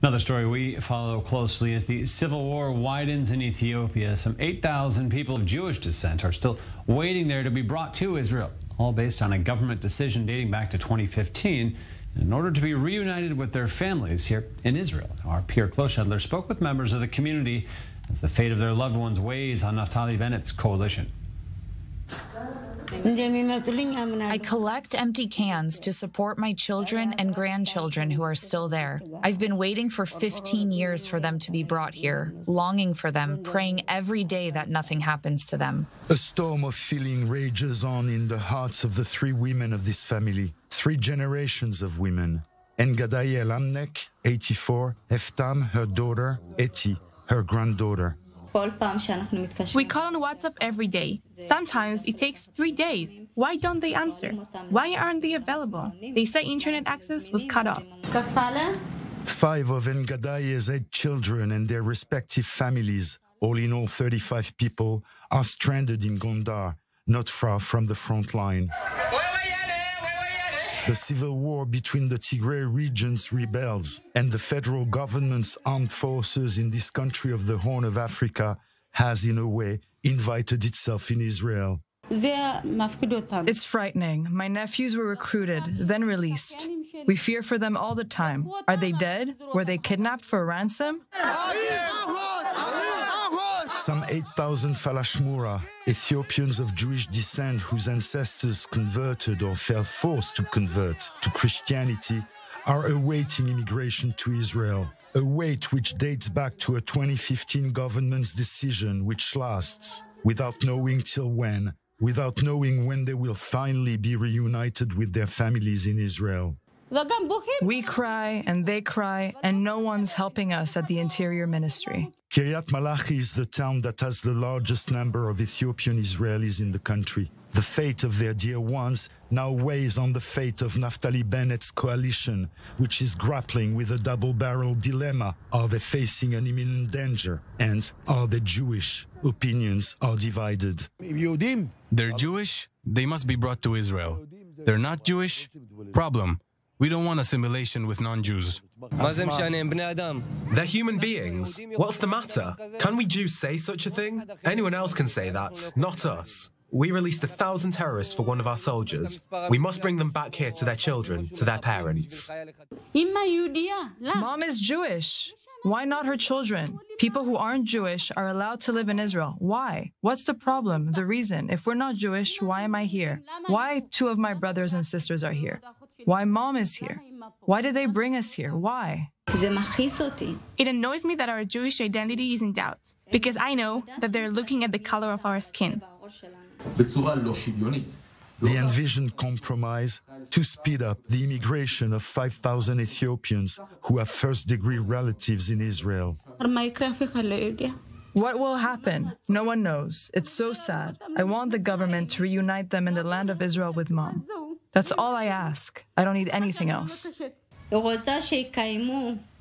Another story we follow closely as the civil war widens in Ethiopia. Some 8,000 people of Jewish descent are still waiting there to be brought to Israel, all based on a government decision dating back to 2015 in order to be reunited with their families here in Israel. Our Pierre Klochendler spoke with members of the community as the fate of their loved ones weighs on Naftali Bennett's coalition. I collect empty cans to support my children and grandchildren who are still there. I've been waiting for 15 years for them to be brought here, longing for them, praying every day that nothing happens to them. A storm of feeling rages on in the hearts of the three women of this family, three generations of women. Engadai Elamnek, 84, Eftam, her daughter, Eti, her granddaughter. We call on WhatsApp every day. Sometimes it takes three days. Why don't they answer? Why aren't they available? They say internet access was cut off. Five of Ngadaye's eight children and their respective families, all in all 35 people, are stranded in Gondar, not far from the front line. The civil war between the Tigray region's rebels and the federal government's armed forces in this country of the Horn of Africa has, in a way, invited itself in Israel. It's frightening. My nephews were recruited, then released. We fear for them all the time. Are they dead? Were they kidnapped for a ransom? Some 8,000 Falashmura, Ethiopians of Jewish descent whose ancestors converted or felt forced to convert to Christianity, are awaiting immigration to Israel. A wait which dates back to a 2015 government's decision, which lasts without knowing till when, without knowing when they will finally be reunited with their families in Israel. We cry and they cry, and no one's helping us at the Interior Ministry. Kiryat Malachi is the town that has the largest number of Ethiopian Israelis in the country. The fate of their dear ones now weighs on the fate of Naftali Bennett's coalition, which is grappling with a double barrel dilemma. Are they facing an imminent danger? And are they Jewish? Opinions are divided. They're Jewish, they must be brought to Israel. They're not Jewish, problem. We don't want assimilation with non Jews. They're human beings. What's the matter? Can we Jews say such a thing? Anyone else can say that, not us. We released a thousand terrorists for one of our soldiers. We must bring them back here to their children, to their parents. Mom is Jewish. Why not her children? People who aren't Jewish are allowed to live in Israel. Why? What's the problem? The reason? If we're not Jewish, why am I here? Why two of my brothers and sisters are here? Why mom is here? Why did they bring us here? Why? It annoys me that our Jewish identity is in doubt, because I know that they're looking at the color of our skin. They envision compromise to speed up the immigration of 5,000 Ethiopians who have first degree relatives in Israel. What will happen? No one knows. It's so sad. I want the government to reunite them in the land of Israel with mom. That's all I ask. I don't need anything else.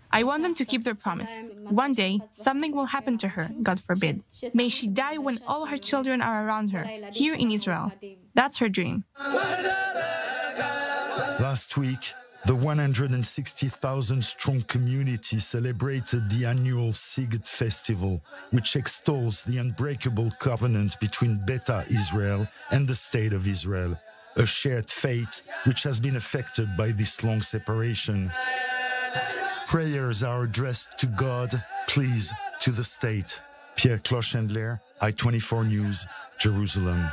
I want them to keep their promise. One day, something will happen to her, God forbid. May she die when all her children are around her, here in Israel. That's her dream. Last week, the 160,000 strong community celebrated the annual Sigd festival, which extols the unbreakable covenant between Beta Israel and the State of Israel, a shared fate which has been affected by this long separation. Prayers are addressed to God, please to the state. Pierre Klochendler, I 24 News, Jerusalem.